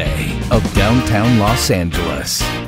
Sunday of downtown Los Angeles.